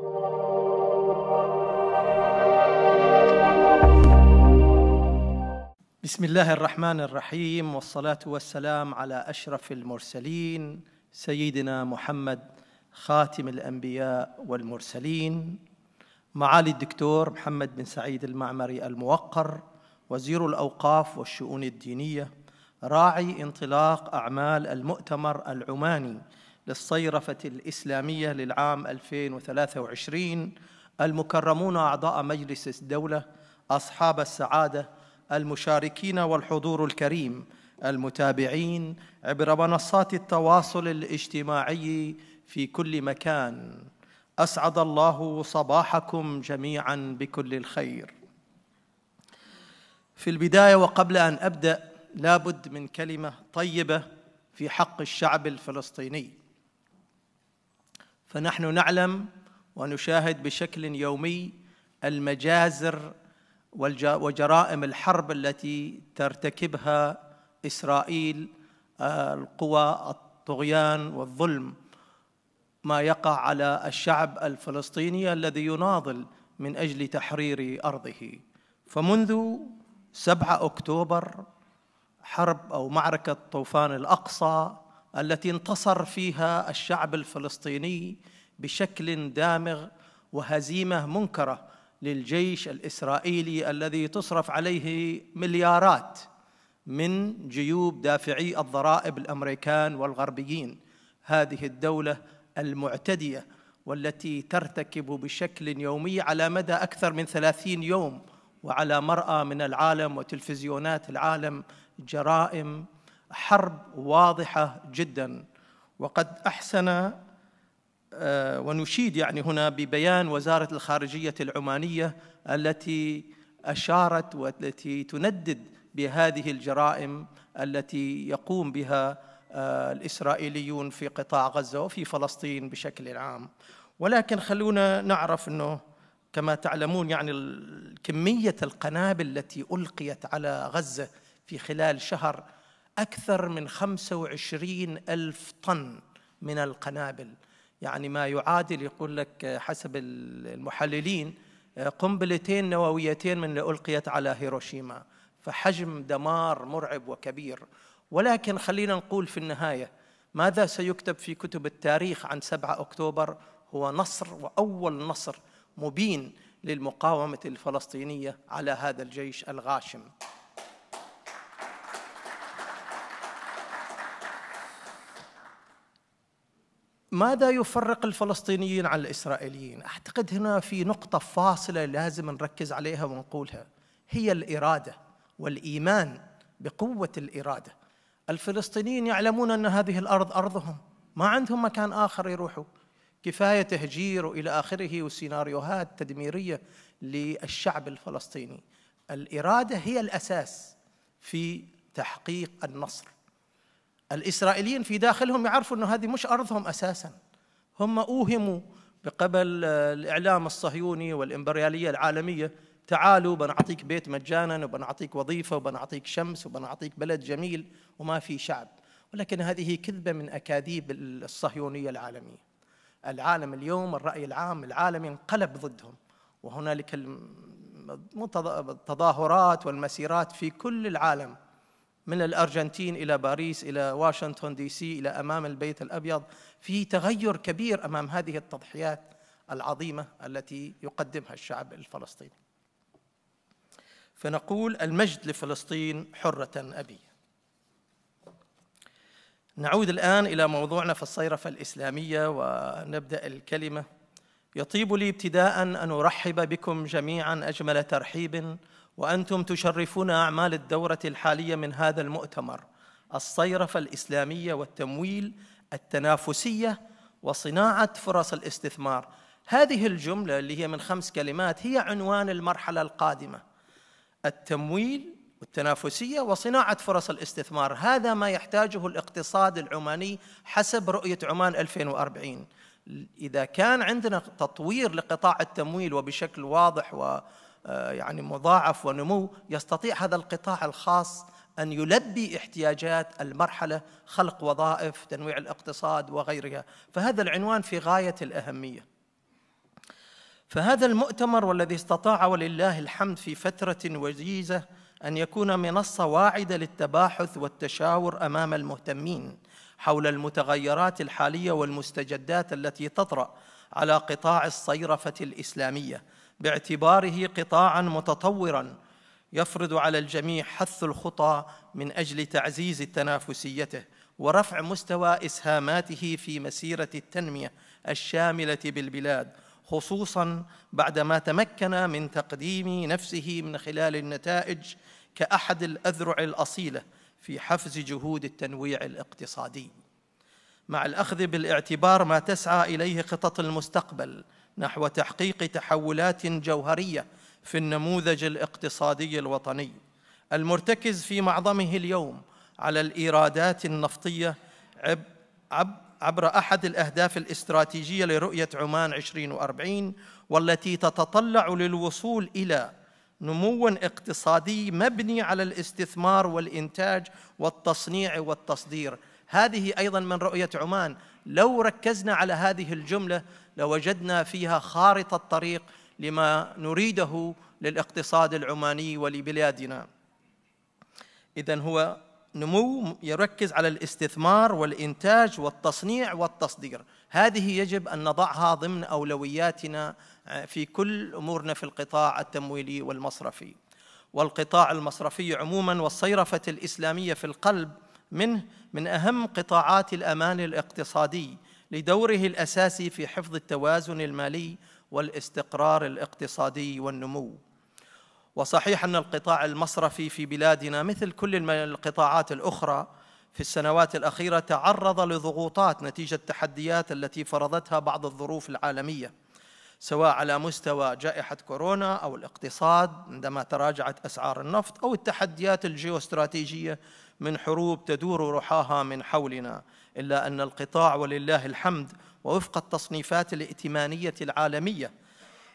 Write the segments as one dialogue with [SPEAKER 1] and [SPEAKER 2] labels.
[SPEAKER 1] بسم الله الرحمن الرحيم والصلاة والسلام على أشرف المرسلين سيدنا محمد خاتم الأنبياء والمرسلين معالي الدكتور محمد بن سعيد المعمري الموقر وزير الأوقاف والشؤون الدينية راعي انطلاق أعمال المؤتمر العماني للصيرفة الإسلامية للعام 2023 المكرمون أعضاء مجلس الدولة أصحاب السعادة المشاركين والحضور الكريم المتابعين عبر منصات التواصل الاجتماعي في كل مكان. أسعد الله صباحكم جميعا بكل الخير. في البداية وقبل أن أبدأ لابد من كلمة طيبة في حق الشعب الفلسطيني. فنحن نعلم ونشاهد بشكل يومي المجازر وجرائم الحرب التي ترتكبها إسرائيل آه، القوى الطغيان والظلم. ما يقع على الشعب الفلسطيني الذي يناضل من أجل تحرير أرضه. فمنذ 7 أكتوبر حرب أو معركة طوفان الأقصى التي انتصر فيها الشعب الفلسطيني بشكل دامغ وهزيمة منكرة للجيش الإسرائيلي الذي تصرف عليه مليارات من جيوب دافعي الضرائب الأمريكان والغربيين. هذه الدولة المعتدية والتي ترتكب بشكل يومي على مدى أكثر من ثلاثين يوم وعلى مرأى من العالم وتلفزيونات العالم جرائم حرب واضحة جدا. وقد أحسن آه، ونشيد يعني هنا ببيان وزارة الخارجية العمانية التي أشارت والتي تندد بهذه الجرائم التي يقوم بها آه، الإسرائيليون في قطاع غزة وفي فلسطين بشكل عام. ولكن خلونا نعرف إنه كما تعلمون يعني كمية القنابل التي ألقيت على غزة في خلال شهر أكثر من 25 ألف طن من القنابل. يعني ما يعادل يقول لك حسب المحللين قنبلتين نوويتين من اللي ألقيت على هيروشيما. فحجم دمار مرعب وكبير. ولكن خلينا نقول في النهاية ماذا سيكتب في كتب التاريخ عن 7 أكتوبر؟ هو نصر وأول نصر مبين للمقاومة الفلسطينية على هذا الجيش الغاشم. ماذا يفرق الفلسطينيين عن الإسرائيليين؟ أعتقد هنا في نقطة فاصلة لازم نركز عليها ونقولها هي الإرادة والإيمان بقوة الإرادة. الفلسطينيين يعلمون أن هذه الأرض أرضهم، ما عندهم مكان آخر يروحوا. كفاية تهجير وإلى آخره وسيناريوهات تدميرية للشعب الفلسطيني. الإرادة هي الأساس في تحقيق النصر. الإسرائيليين في داخلهم يعرفوا أنه هذه مش أرضهم أساسا. هم أوهموا بقبل الإعلام الصهيوني والإمبريالية العالمية تعالوا بنعطيك بيت مجانا وبنعطيك وظيفة وبنعطيك شمس وبنعطيك بلد جميل وما في شعب. ولكن هذه كذبة من أكاذيب الصهيونية العالمية. العالم اليوم الرأي العام العالمي انقلب ضدهم. وهنالك التظاهرات والمسيرات في كل العالم. من الأرجنتين إلى باريس إلى واشنطن دي سي إلى أمام البيت الأبيض في تغير كبير أمام هذه التضحيات العظيمة التي يقدمها الشعب الفلسطيني. فنقول المجد لفلسطين حرة أبية. نعود الآن إلى موضوعنا في الصيرفة الإسلامية ونبدأ الكلمة. يطيب لي ابتداء أن أرحب بكم جميعا أجمل ترحيب وأنتم تشرفون أعمال الدورة الحالية من هذا المؤتمر الصيرفة الإسلامية والتمويل التنافسية وصناعة فرص الاستثمار. هذه الجملة اللي هي من خمس كلمات هي عنوان المرحلة القادمة. التمويل والتنافسية وصناعة فرص الاستثمار هذا ما يحتاجه الاقتصاد العماني حسب رؤية عمان 2040 إذا كان عندنا تطوير لقطاع التمويل وبشكل واضح و يعني مضاعف ونمو يستطيع هذا القطاع الخاص أن يلبي احتياجات المرحلة خلق وظائف تنويع الاقتصاد وغيرها. فهذا العنوان في غاية الأهمية. فهذا المؤتمر والذي استطاع ولله الحمد في فترة وجيزه أن يكون منصة واعدة للتباحث والتشاور أمام المهتمين حول المتغيرات الحالية والمستجدات التي تطرأ على قطاع الصيرفة الإسلامية. باعتباره قطاعا متطورا يفرض على الجميع حث الخطى من أجل تعزيز تنافسيته ورفع مستوى إسهاماته في مسيرة التنمية الشاملة بالبلاد خصوصا بعدما تمكن من تقديم نفسه من خلال النتائج كأحد الأذرع الأصيلة في حفز جهود التنويع الاقتصادي. مع الأخذ بالإعتبار ما تسعى إليه خطط المستقبل نحو تحقيق تحولات جوهرية في النموذج الاقتصادي الوطني. المرتكز في معظمه اليوم على الإيرادات النفطية عب عب عبر أحد الأهداف الاستراتيجية لرؤية عمان 2040 والتي تتطلع للوصول إلى نمو اقتصادي مبني على الاستثمار والإنتاج والتصنيع والتصدير. هذه أيضا من رؤية عمان. لو ركزنا على هذه الجملة لوجدنا فيها خارطة طريق لما نريده للاقتصاد العماني ولبلادنا. اذا هو نمو يركز على الاستثمار والإنتاج والتصنيع والتصدير. هذه يجب أن نضعها ضمن أولوياتنا في كل أمورنا في القطاع التمويلي والمصرفي. والقطاع المصرفي عموما والصيرفة الإسلامية في القلب منه من أهم قطاعات الأمان الاقتصادي. لدوره الأساسي في حفظ التوازن المالي والاستقرار الاقتصادي والنمو. وصحيح أن القطاع المصرفي في بلادنا مثل كل القطاعات الأخرى في السنوات الأخيرة تعرض لضغوطات نتيجة التحديات التي فرضتها بعض الظروف العالمية سواء على مستوى جائحة كورونا أو الاقتصاد عندما تراجعت أسعار النفط أو التحديات الجيوستراتيجية من حروب تدور رحاها من حولنا إلا أن القطاع ولله الحمد ووفق التصنيفات الائتمانية العالمية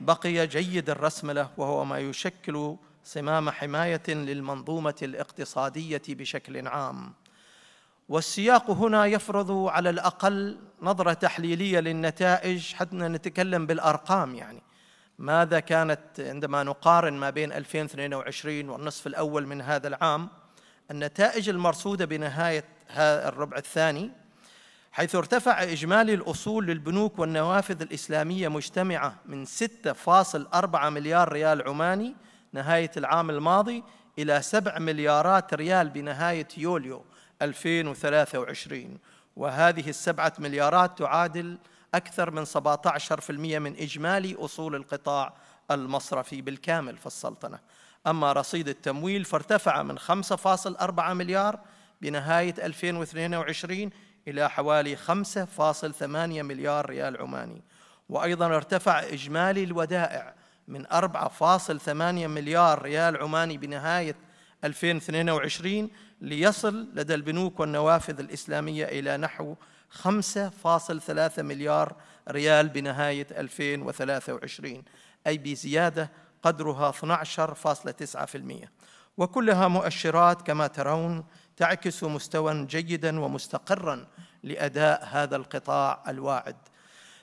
[SPEAKER 1] بقي جيد الرسم له وهو ما يشكل صمام حماية للمنظومة الاقتصادية بشكل عام. والسياق هنا يفرض على الأقل نظرة تحليلية للنتائج حتى نتكلم بالأرقام يعني. ماذا كانت عندما نقارن ما بين 2022 والنصف الأول من هذا العام؟ النتائج المرصودة بنهاية هذا الربع الثاني حيث ارتفع إجمالي الأصول للبنوك والنوافذ الإسلامية مجتمعة من 6.4 مليار ريال عماني نهاية العام الماضي إلى 7 مليارات ريال بنهاية يوليو 2023 وهذه السبعة مليارات تعادل أكثر من 17% من إجمالي أصول القطاع المصرفي بالكامل في السلطنة أما رصيد التمويل فارتفع من 5.4 مليار بنهاية 2022 إلى حوالي 5.8 مليار ريال عماني. وأيضا ارتفع إجمالي الودائع من 4.8 مليار ريال عماني بنهاية 2022 ليصل لدى البنوك والنوافذ الإسلامية إلى نحو 5.3 مليار ريال بنهاية 2023 أي بزيادة قدرها 12.9% وكلها مؤشرات كما ترون تعكس مستوى جيدا ومستقرا لأداء هذا القطاع الواعد.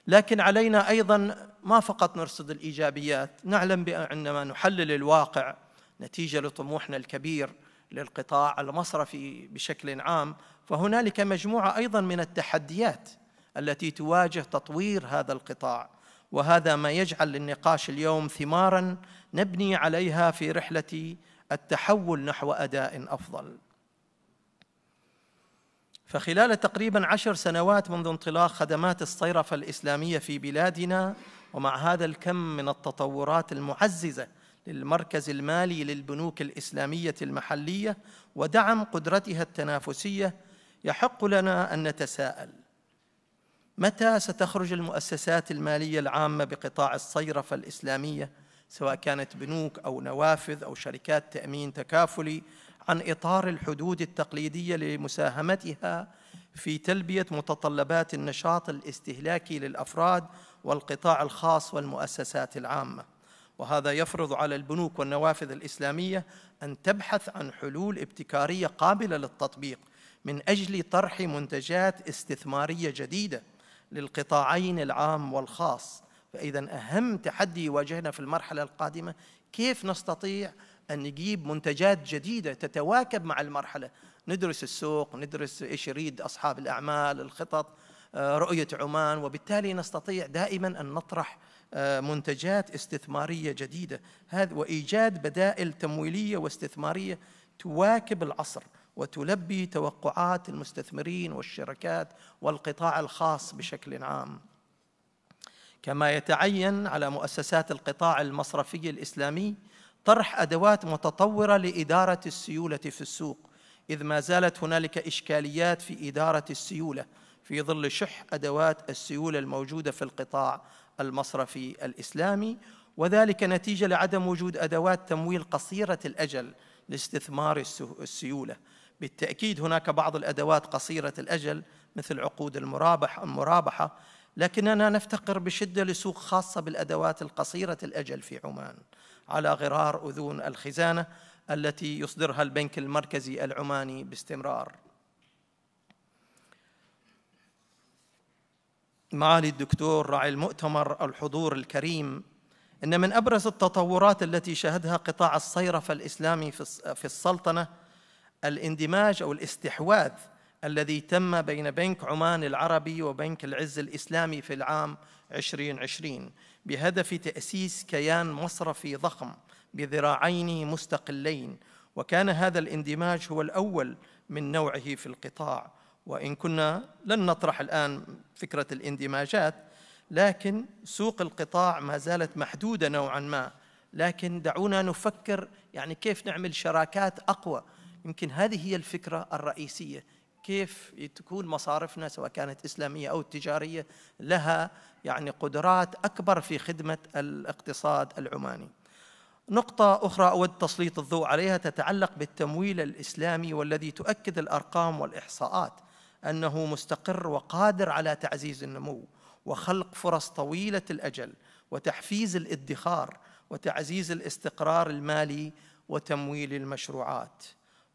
[SPEAKER 1] لكن علينا أيضا ما فقط نرصد الإيجابيات نعلم عندما نحلل الواقع نتيجة لطموحنا الكبير للقطاع المصرفي بشكل عام. فهنالك مجموعة أيضا من التحديات التي تواجه تطوير هذا القطاع. وهذا ما يجعل للنقاش اليوم ثمارا نبني عليها في رحلة التحول نحو أداء أفضل. فخلال تقريبا عشر سنوات منذ انطلاق خدمات الصيرفة الإسلامية في بلادنا ومع هذا الكم من التطورات المعززة للمركز المالي للبنوك الإسلامية المحلية ودعم قدرتها التنافسية يحق لنا أن نتساءل. متى ستخرج المؤسسات المالية العامة بقطاع الصيرفة الإسلامية سواء كانت بنوك أو نوافذ أو شركات تأمين تكافلي عن إطار الحدود التقليدية لمساهمتها في تلبية متطلبات النشاط الاستهلاكي للأفراد والقطاع الخاص والمؤسسات العامة؟ وهذا يفرض على البنوك والنوافذ الإسلامية أن تبحث عن حلول ابتكارية قابلة للتطبيق من أجل طرح منتجات استثمارية جديدة. للقطاعين العام والخاص. فإذا أهم تحدي يواجهنا في المرحلة القادمة كيف نستطيع أن نجيب منتجات جديدة تتواكب مع المرحلة؟ ندرس السوق ندرس إيش يريد أصحاب الأعمال الخطط آه، رؤية عمان. وبالتالي نستطيع دائما أن نطرح آه، منتجات استثمارية جديدة. هذا وإيجاد بدائل تمويلية واستثمارية تواكب العصر. وتلبي توقعات المستثمرين والشركات والقطاع الخاص بشكل عام. كما يتعين على مؤسسات القطاع المصرفي الإسلامي طرح أدوات متطورة لإدارة السيولة في السوق إذ ما زالت هنالك إشكاليات في إدارة السيولة في ظل شح أدوات السيولة الموجودة في القطاع المصرفي الإسلامي وذلك نتيجة لعدم وجود أدوات تمويل قصيرة الأجل لاستثمار السيولة. بالتأكيد هناك بعض الأدوات قصيرة الأجل مثل عقود المرابح المرابحة لكننا نفتقر بشدة لسوق خاصة بالأدوات القصيرة الأجل في عمان على غرار أذون الخزانة التي يصدرها البنك المركزي العماني باستمرار. معالي الدكتور راعي المؤتمر الحضور الكريم إن من أبرز التطورات التي شهدها قطاع الصيرفة الإسلامي في السلطنة الاندماج أو الاستحواذ الذي تم بين بنك عمان العربي وبنك العز الإسلامي في العام 2020 بهدف تأسيس كيان مصرفي ضخم بذراعين مستقلين وكان هذا الاندماج هو الأول من نوعه في القطاع. وإن كنا لن نطرح الآن فكرة الاندماجات لكن سوق القطاع ما زالت محدودة نوعا ما. لكن دعونا نفكر يعني كيف نعمل شراكات أقوى يمكن هذه هي الفكرة الرئيسية كيف تكون مصارفنا سواء كانت إسلامية أو تجارية لها يعني قدرات أكبر في خدمة الاقتصاد العماني. نقطة أخرى أود تسليط الضوء عليها تتعلق بالتمويل الإسلامي والذي تؤكد الأرقام والإحصاءات أنه مستقر وقادر على تعزيز النمو وخلق فرص طويلة الأجل وتحفيز الادخار وتعزيز الاستقرار المالي وتمويل المشروعات.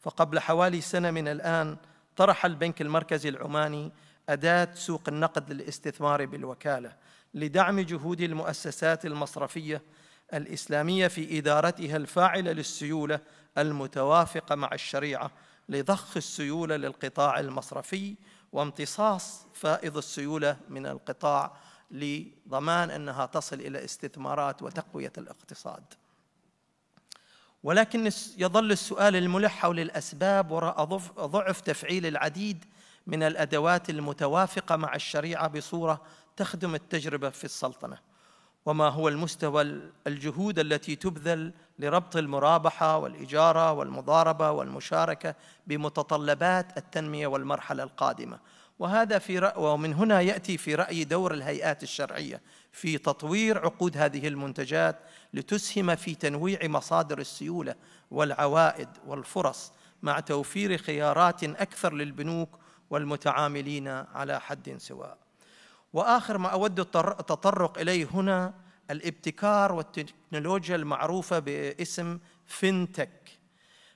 [SPEAKER 1] فقبل حوالي سنة من الآن طرح البنك المركزي العماني أداة سوق النقد للاستثمار بالوكالة لدعم جهود المؤسسات المصرفية الإسلامية في إدارتها الفاعلة للسيولة المتوافقة مع الشريعة لضخ السيولة للقطاع المصرفي وامتصاص فائض السيولة من القطاع لضمان أنها تصل إلى استثمارات وتقوية الاقتصاد. ولكن يظل السؤال الملح حول الأسباب وراء ضعف تفعيل العديد من الأدوات المتوافقة مع الشريعة بصورة تخدم التجربة في السلطنة. وما هو المستوى الجهود التي تبذل لربط المرابحة والإجارة والمضاربة والمشاركة بمتطلبات التنمية والمرحلة القادمة؟ وهذا في رأ ومن هنا يأتي في رايي دور الهيئات الشرعية في تطوير عقود هذه المنتجات لتسهم في تنويع مصادر السيولة والعوائد والفرص مع توفير خيارات أكثر للبنوك والمتعاملين على حد سواء. وآخر ما أود التطرق إليه هنا الابتكار والتكنولوجيا المعروفة باسم فينتك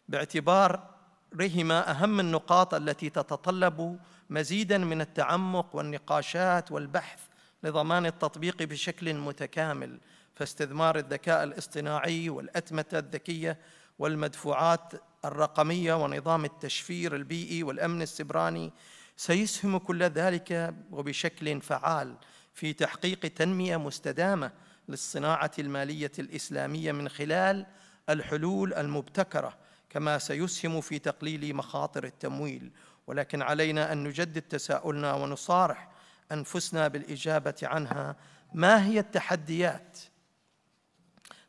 [SPEAKER 1] باعتبارهما أهم النقاط التي تتطلب مزيدا من التعمق والنقاشات والبحث لضمان التطبيق بشكل متكامل فاستثمار الذكاء الاصطناعي والأتمتة الذكية والمدفوعات الرقمية ونظام التشفير البيئي والأمن السبراني سيسهم كل ذلك وبشكل فعال في تحقيق تنمية مستدامة للصناعة المالية الإسلامية من خلال الحلول المبتكرة كما سيسهم في تقليل مخاطر التمويل ولكن علينا أن نجدد تساؤلنا ونصارح أنفسنا بالإجابة عنها. ما هي التحديات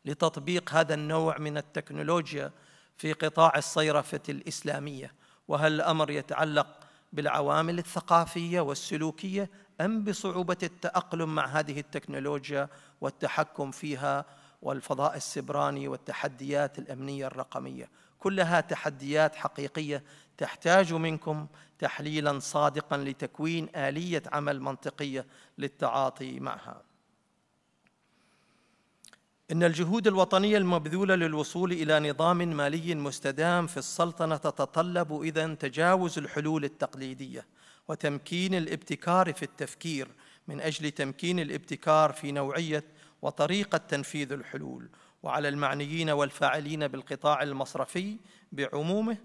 [SPEAKER 1] لتطبيق هذا النوع من التكنولوجيا في قطاع الصيرفة الإسلامية؟ وهل الأمر يتعلق بالعوامل الثقافية والسلوكية أم بصعوبة التأقلم مع هذه التكنولوجيا والتحكم فيها والفضاء السبراني والتحديات الأمنية الرقمية؟ كلها تحديات حقيقية تحتاج منكم تحليلا صادقا لتكوين آلية عمل منطقية للتعاطي معها. إن الجهود الوطنية المبذولة للوصول إلى نظام مالي مستدام في السلطنة تتطلب اذا تجاوز الحلول التقليدية وتمكين الابتكار في التفكير من أجل تمكين الابتكار في نوعية وطريقة تنفيذ الحلول وعلى المعنيين والفاعلين بالقطاع المصرفي بعمومه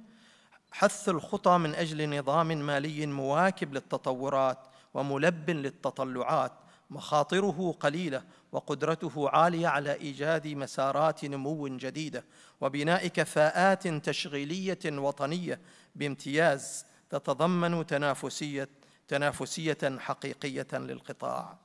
[SPEAKER 1] حث الخطى من أجل نظام مالي مواكب للتطورات وملب للتطلعات مخاطره قليلة وقدرته عالية على إيجاد مسارات نمو جديدة وبناء كفاءات تشغيلية وطنية بامتياز تتضمن تنافسية تنافسية حقيقية للقطاع.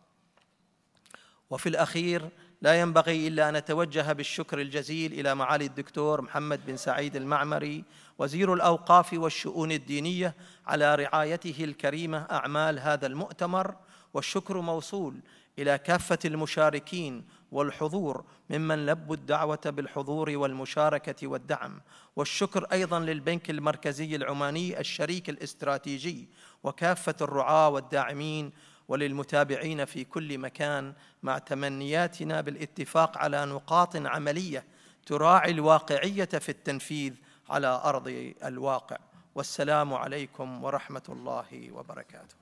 [SPEAKER 1] وفي الأخير لا ينبغي إلا أن نتوجه بالشكر الجزيل إلى معالي الدكتور محمد بن سعيد المعمري وزير الأوقاف والشؤون الدينية على رعايته الكريمة أعمال هذا المؤتمر والشكر موصول إلى كافة المشاركين والحضور ممن لبوا الدعوة بالحضور والمشاركة والدعم والشكر أيضا للبنك المركزي العماني الشريك الاستراتيجي وكافة الرعاة والداعمين وللمتابعين في كل مكان مع تمنياتنا بالاتفاق على نقاط عملية تراعي الواقعية في التنفيذ على أرض الواقع. والسلام عليكم ورحمة الله وبركاته.